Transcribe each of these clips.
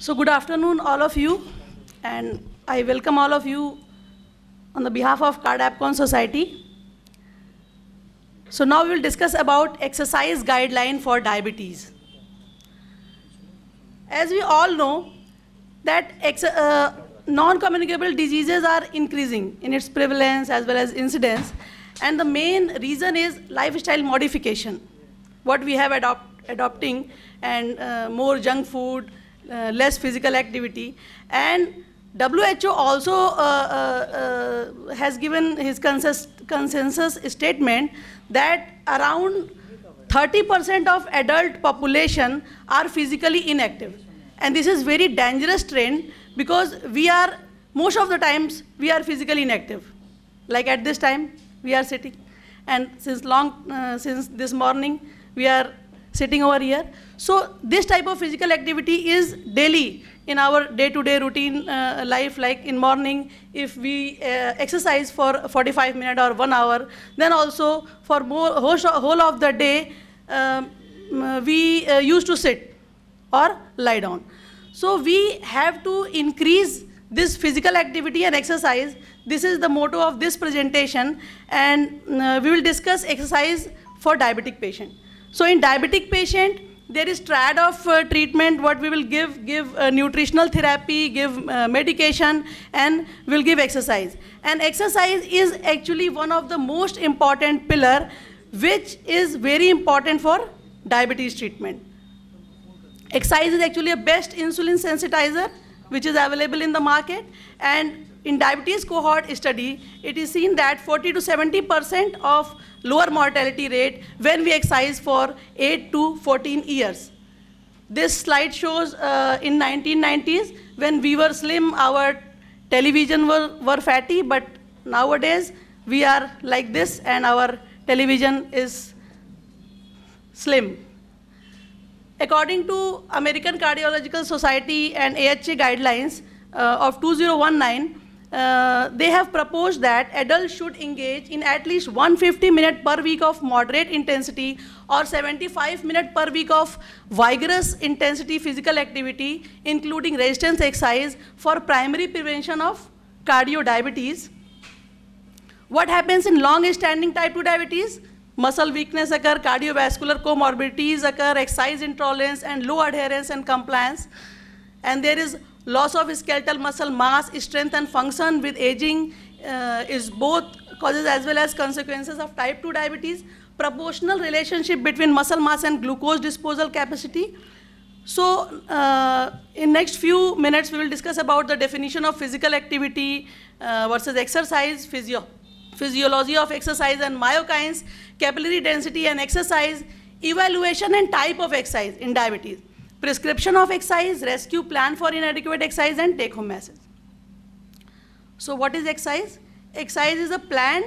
So good afternoon, all of you, and I welcome all of you on the behalf of Cardiabcon Society. So now we will discuss about exercise guideline for diabetes. As we all know, that uh, non-communicable diseases are increasing in its prevalence as well as incidence, and the main reason is lifestyle modification. What we have adopt, adopting and uh, more junk food, uh, less physical activity. And WHO also uh, uh, uh, has given his consensus, consensus statement that around 30% of adult population are physically inactive. And this is very dangerous trend because we are, most of the times, we are physically inactive. Like at this time, we are sitting. And since long, uh, since this morning, we are sitting over here. So this type of physical activity is daily in our day-to-day -day routine uh, life, like in morning, if we uh, exercise for 45 minutes or one hour, then also for more, whole of the day, um, we uh, used to sit or lie down. So we have to increase this physical activity and exercise. This is the motto of this presentation, and uh, we will discuss exercise for diabetic patient. So in diabetic patient, there is triad of uh, treatment what we will give give uh, nutritional therapy give uh, medication and we'll give exercise. And exercise is actually one of the most important pillar which is very important for diabetes treatment. Exercise is actually a best insulin sensitizer which is available in the market and in diabetes cohort study, it is seen that 40 to 70% of lower mortality rate when we exercise for 8 to 14 years. This slide shows uh, in 1990s when we were slim, our television were, were fatty, but nowadays we are like this and our television is slim. According to American Cardiological Society and AHA guidelines uh, of 2019, uh, they have proposed that adults should engage in at least 150 minutes per week of moderate intensity or 75 minutes per week of vigorous intensity physical activity, including resistance exercise for primary prevention of cardio-diabetes. What happens in long-standing type 2 diabetes? Muscle weakness occur, cardiovascular comorbidities occur, exercise intolerance, and low adherence and compliance. And there is Loss of skeletal muscle mass, strength and function with aging uh, is both causes as well as consequences of type 2 diabetes. Proportional relationship between muscle mass and glucose disposal capacity. So uh, in next few minutes, we will discuss about the definition of physical activity uh, versus exercise, physio physiology of exercise and myokines, capillary density and exercise, evaluation and type of exercise in diabetes prescription of exercise, rescue plan for inadequate exercise, and take home message. So what is exercise? Exercise is a planned,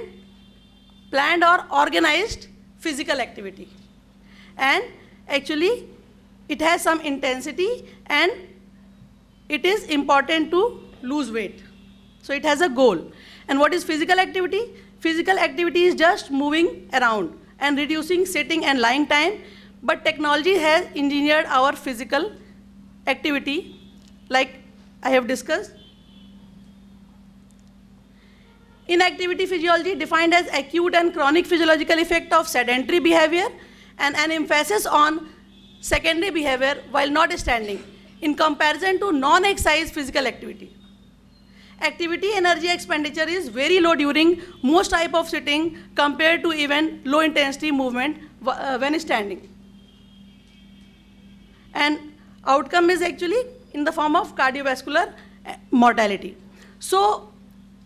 planned or organized physical activity. And actually, it has some intensity and it is important to lose weight. So it has a goal. And what is physical activity? Physical activity is just moving around and reducing sitting and lying time but technology has engineered our physical activity, like I have discussed. Inactivity physiology defined as acute and chronic physiological effect of sedentary behavior and an emphasis on sedentary behavior while not standing in comparison to non-exercise physical activity. Activity energy expenditure is very low during most type of sitting compared to even low intensity movement uh, when standing and outcome is actually in the form of cardiovascular eh, mortality. So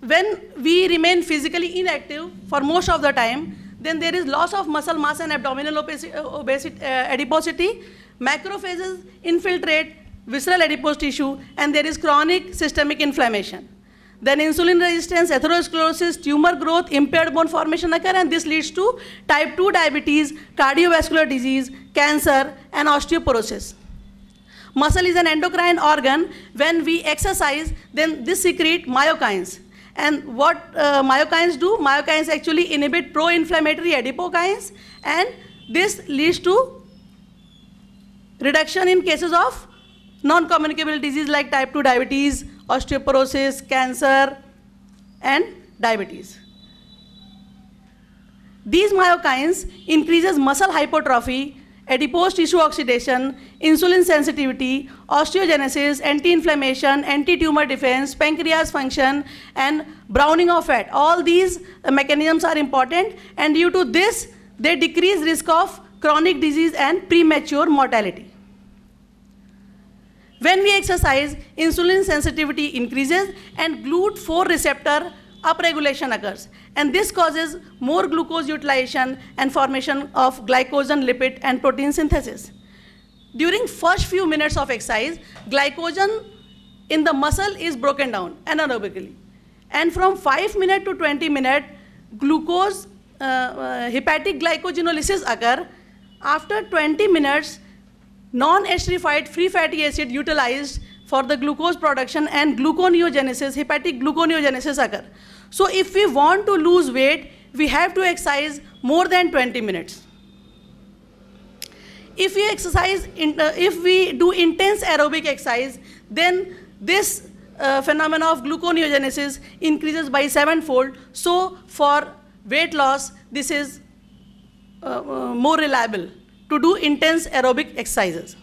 when we remain physically inactive for most of the time, then there is loss of muscle mass and abdominal obesity, uh, adiposity, macrophages infiltrate visceral adipose tissue, and there is chronic systemic inflammation. Then insulin resistance, atherosclerosis, tumor growth, impaired bone formation occur, and this leads to type 2 diabetes, cardiovascular disease, cancer, and osteoporosis. Muscle is an endocrine organ. When we exercise, then this secrete myokines. And what uh, myokines do? Myokines actually inhibit pro-inflammatory adipokines, and this leads to reduction in cases of non-communicable disease like type 2 diabetes, osteoporosis, cancer, and diabetes. These myokines increases muscle hypertrophy, adipose tissue oxidation, insulin sensitivity, osteogenesis, anti-inflammation, anti-tumor defense, pancreas function, and browning of fat. All these uh, mechanisms are important, and due to this, they decrease risk of chronic disease and premature mortality. When we exercise, insulin sensitivity increases and GLUT4 receptor upregulation occurs. And this causes more glucose utilization and formation of glycogen, lipid, and protein synthesis. During first few minutes of exercise, glycogen in the muscle is broken down anaerobically. And from 5 minute to 20 minute, glucose, uh, uh, hepatic glycogenolysis occur. After 20 minutes, non-esterified free fatty acid utilized for the glucose production and gluconeogenesis, hepatic gluconeogenesis occur. So if we want to lose weight, we have to exercise more than 20 minutes. If we exercise, in, uh, if we do intense aerobic exercise, then this uh, phenomena of gluconeogenesis increases by sevenfold. So for weight loss, this is uh, uh more reliable to do intense aerobic exercises.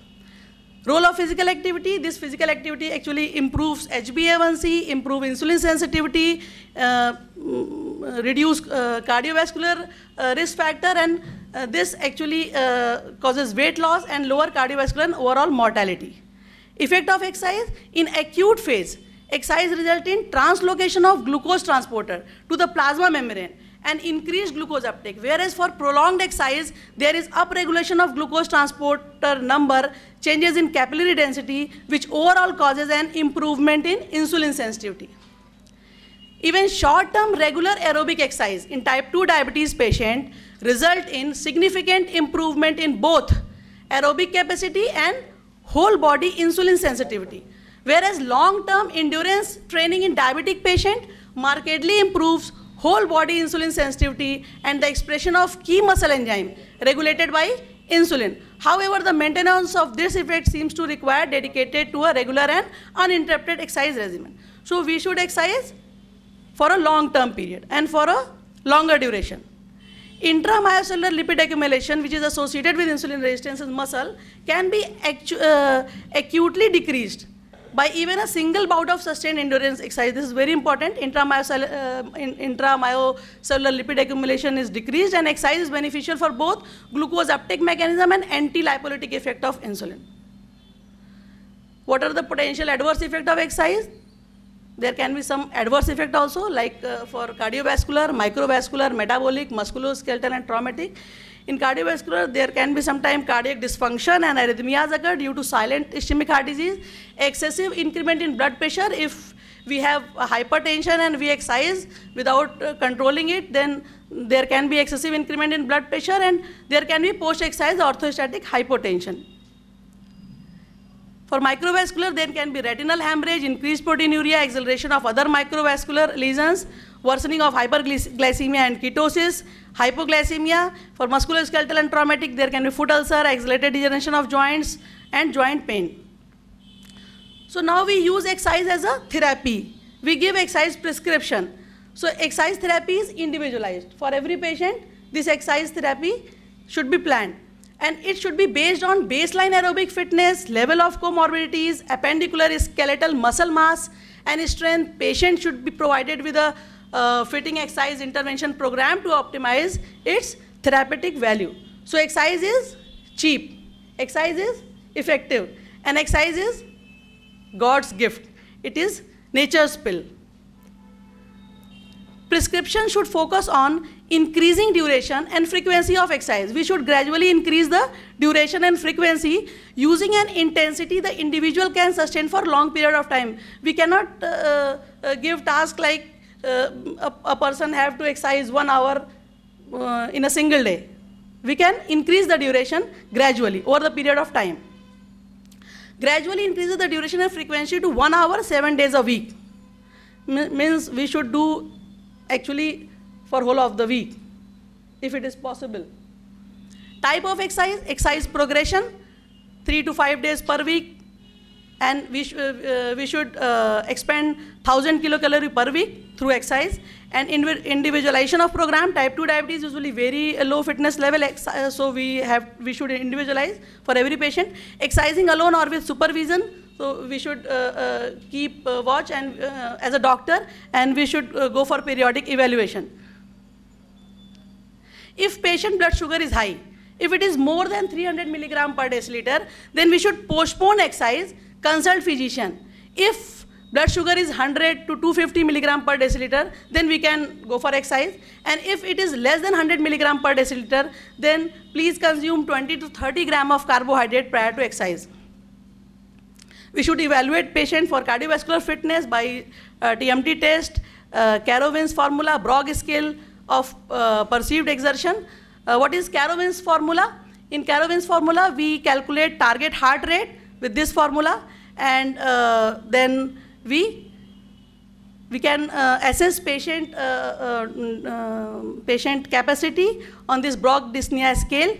Role of physical activity, this physical activity actually improves HbA1c, improve insulin sensitivity, uh, mm, reduce uh, cardiovascular uh, risk factor and uh, this actually uh, causes weight loss and lower cardiovascular and overall mortality. Effect of exercise, in acute phase, exercise result in translocation of glucose transporter to the plasma membrane and increased glucose uptake. Whereas for prolonged exercise, there is upregulation of glucose transporter number, changes in capillary density, which overall causes an improvement in insulin sensitivity. Even short-term regular aerobic exercise in type 2 diabetes patient result in significant improvement in both aerobic capacity and whole body insulin sensitivity. Whereas long-term endurance training in diabetic patient markedly improves whole body insulin sensitivity and the expression of key muscle enzyme regulated by insulin. However, the maintenance of this effect seems to require dedicated to a regular and uninterrupted exercise regimen. So we should exercise for a long-term period and for a longer duration. Intramyocellular lipid accumulation, which is associated with insulin resistance in muscle, can be uh, acutely decreased by even a single bout of sustained endurance exercise. This is very important. Intramyocellular, uh, in, intramyocellular lipid accumulation is decreased and exercise is beneficial for both glucose uptake mechanism and anti-lipolytic effect of insulin. What are the potential adverse effect of exercise? There can be some adverse effect also like uh, for cardiovascular, microvascular, metabolic, musculoskeletal and traumatic. In cardiovascular, there can be sometimes cardiac dysfunction and arrhythmias occur due to silent ischemic heart disease, excessive increment in blood pressure. If we have hypertension and we exercise without uh, controlling it, then there can be excessive increment in blood pressure and there can be post-exercise orthostatic hypotension. For microvascular, there can be retinal hemorrhage, increased proteinuria, acceleration of other microvascular lesions, worsening of hyperglycemia and ketosis, hypoglycemia. For musculoskeletal and traumatic, there can be foot ulcer, accelerated degeneration of joints, and joint pain. So now we use exercise as a therapy. We give exercise prescription. So exercise therapy is individualized. For every patient, this exercise therapy should be planned. And it should be based on baseline aerobic fitness, level of comorbidities, appendicular skeletal muscle mass, and strength. Patient should be provided with a uh, fitting exercise intervention program to optimize its therapeutic value. So exercise is cheap, exercise is effective, and exercise is God's gift. It is nature's pill. Prescription should focus on increasing duration and frequency of exercise. We should gradually increase the duration and frequency using an intensity the individual can sustain for long period of time. We cannot uh, uh, give tasks like uh, a, a, person have to exercise one hour uh, in a single day. We can increase the duration gradually over the period of time. Gradually increases the duration and frequency to one hour, seven days a week. M means we should do actually for whole of the week, if it is possible. Type of exercise, exercise progression, three to five days per week, and we, sh uh, we should uh, expend 1000 kilocalorie per week through exercise and individualization of program type 2 diabetes usually very low fitness level uh, so we have we should individualize for every patient. Exercising alone or with supervision so we should uh, uh, keep uh, watch and as a doctor and we should go for periodic evaluation. If patient blood sugar is high if it is more than 300 milligram per deciliter then we should postpone exercise consult physician. If blood sugar is 100 to 250 milligram per deciliter, then we can go for exercise. And if it is less than 100 milligram per deciliter, then please consume 20 to 30 gram of carbohydrate prior to exercise. We should evaluate patient for cardiovascular fitness by uh, TMT test, uh, Karvonen formula, Borg scale of uh, perceived exertion. Uh, what is Karvonen formula? In Karvonen formula, we calculate target heart rate with this formula and uh, then we we can uh, assess patient uh, uh, uh, patient capacity on this Borg dyspnea scale.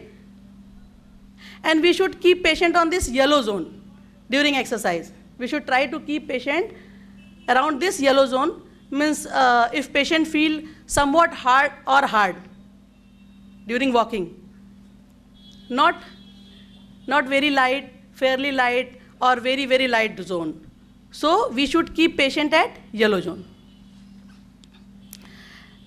And we should keep patient on this yellow zone during exercise. We should try to keep patient around this yellow zone. Means uh, if patient feel somewhat hard or hard during walking. Not not very light fairly light or very very light zone so we should keep patient at yellow zone.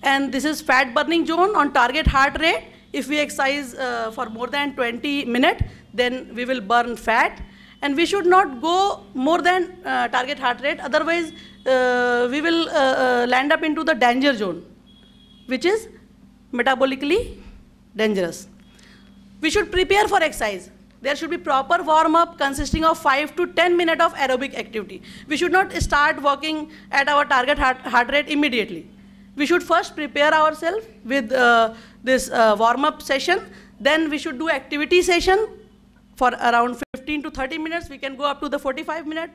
And this is fat burning zone on target heart rate. If we exercise uh, for more than 20 minutes, then we will burn fat. And we should not go more than uh, target heart rate, otherwise uh, we will uh, uh, land up into the danger zone, which is metabolically dangerous. We should prepare for exercise there should be proper warm-up consisting of 5 to 10 minutes of aerobic activity. We should not start working at our target heart, rate immediately. We should first prepare ourselves with uh, this uh, warm-up session. Then we should do activity session for around 15 to 30 minutes. We can go up to the 45 minute.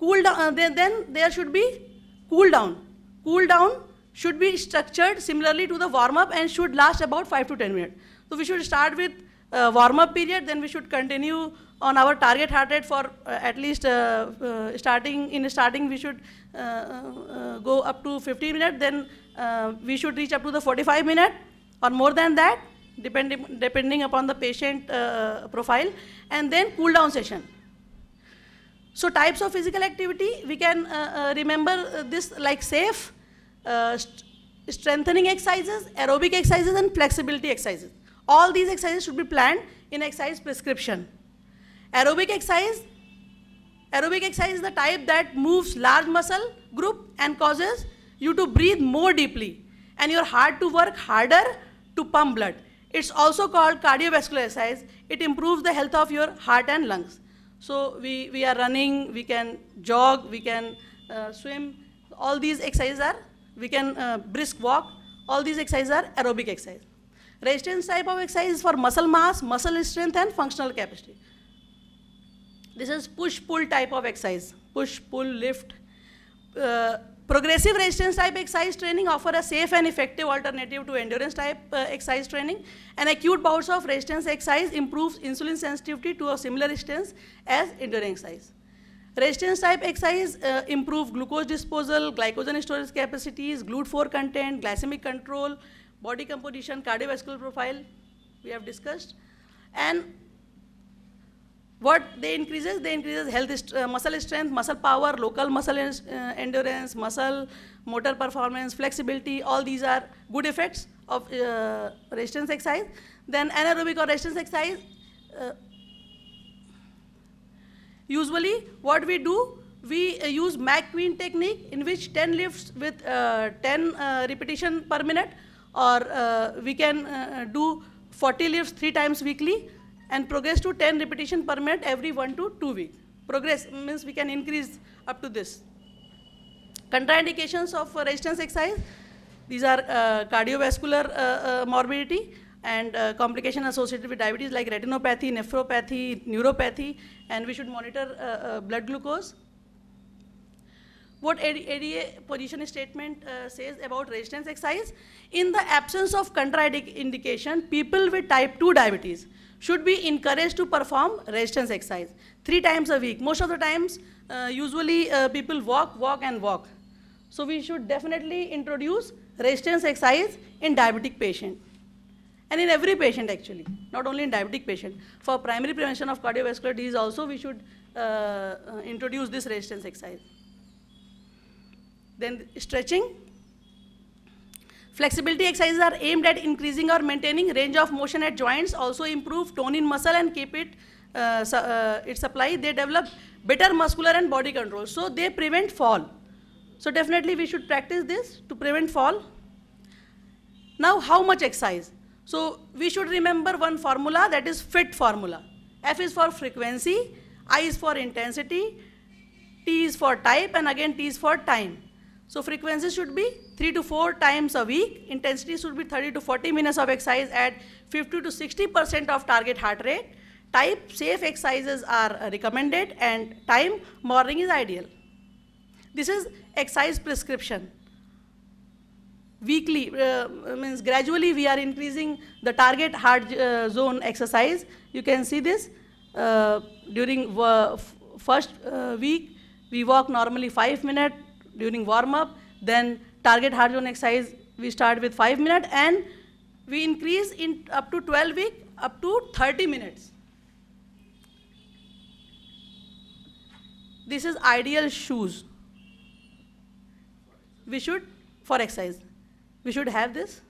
Cool down, uh, then, then there should be cool down. Cool down should be structured similarly to the warm-up and should last about 5 to 10 minutes. So we should start with uh, warm-up period, then we should continue on our target heart rate for uh, at least uh, uh starting, in starting we should uh, uh, go up to 15 minutes, then we should reach up to the 45 minute or more than that, depending, depending upon the patient profile, and then cool down session. So types of physical activity, we can remember this like safe, st strengthening exercises, aerobic exercises, and flexibility exercises. All these exercises should be planned in exercise prescription. Aerobic exercise, aerobic exercise is the type that moves large muscle group and causes you to breathe more deeply and your heart to work harder to pump blood. It's also called cardiovascular exercise. It improves the health of your heart and lungs. So we, we are running, we can jog, we can uh, swim. All these exercises are, we can uh, brisk walk. All these exercises are aerobic exercise. Resistance type of exercise is for muscle mass, muscle strength and functional capacity. This is push-pull type of exercise. Push, pull, lift. Uh, progressive resistance type exercise training offer a safe and effective alternative to endurance type uh, exercise training. And acute bouts of resistance exercise improves insulin sensitivity to a similar resistance as endurance exercise. Resistance type exercise uh, improve glucose disposal, glycogen storage capacities, GLUT4 content, glycemic control, body composition, cardiovascular profile, we have discussed. And what they increases? They increases health, uh, muscle strength, muscle power, local muscle uh, endurance, muscle motor performance, flexibility, all these are good effects of uh, resistance exercise. Then anaerobic or resistance exercise, uh, usually what we do, we uh, use McQueen technique in which 10 lifts with uh, 10 repetition per minute or uh, we can uh, do 40 lifts three times weekly and progress to 10 repetition per minute every one to two weeks. Progress means we can increase up to this. Contraindications of resistance exercise, these are uh, cardiovascular uh, uh, morbidity and uh, complication associated with diabetes like retinopathy, nephropathy, neuropathy, and we should monitor blood glucose what ADA position statement uh, says about resistance exercise. In the absence of contraindication, people with type 2 diabetes should be encouraged to perform resistance exercise three times a week. Most of the times, uh, usually uh, people walk, walk and walk. So we should definitely introduce resistance exercise in diabetic patient. And in every patient actually, not only in diabetic patient. For primary prevention of cardiovascular disease also we should uh, uh, introduce this resistance exercise. Then stretching. Flexibility exercises are aimed at increasing or maintaining range of motion at joints, also improve tone in muscle and keep it uh, uh, its supply. They develop better muscular and body control. So they prevent fall. So definitely we should practice this to prevent fall. Now how much exercise? So we should remember one formula that is FIT formula. F is for frequency, I is for intensity, T is for type and again T is for time. So frequency should be 3 to 4 times a week. Intensity should be 30 to 40 minutes of exercise at 50 to 60% of target heart rate. Type safe exercises are recommended and time morning is ideal. This is exercise prescription. Weekly, uh, means gradually we are increasing the target heart uh, zone exercise. You can see this uh, during first uh, week, we walk normally five minutes during warm up, then target heart zone exercise, we start with five minutes and we increase in up to 12 week up to 30 minutes. This is ideal shoes we should, for exercise, we should have this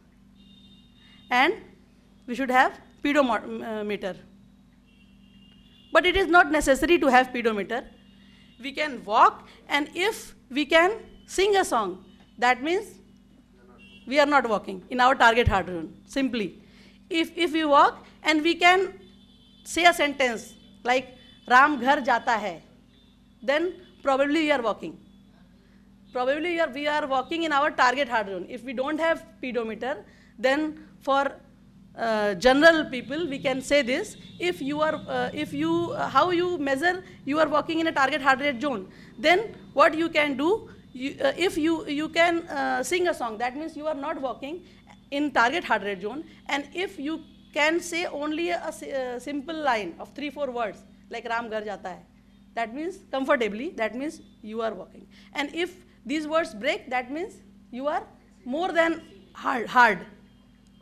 and we should have pedometer. But it is not necessary to have pedometer. We can walk and if we can sing a song, that means we are not walking in our target heart rate, simply. If, if we walk and we can say a sentence like Ram ghar jata hai, then probably we are walking probably we are, we are walking in our target heart zone. If we don't have pedometer, then for uh, general people, we can say this. If you are, uh, if you, uh, how you measure you are walking in a target heart rate zone, then what you can do, you, uh, if you, you can uh, sing a song, that means you are not walking in target heart rate zone. And if you can say only a, a simple line of three, four words, like Ram Ghar Jata Hai, that means comfortably, that means you are walking. And if these words break, that means you are more than hard, hard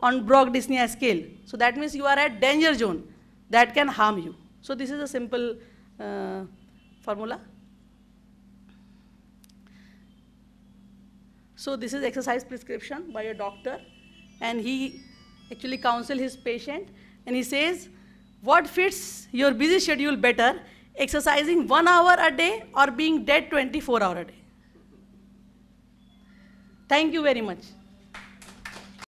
on Borg-Dyspnea scale. So that means you are at danger zone that can harm you. So this is a simple uh, formula. So this is exercise prescription by a doctor and he actually counsel his patient and he says, what fits your busy schedule better, exercising one hour a day or being dead 24 hour a day? Thank you very much.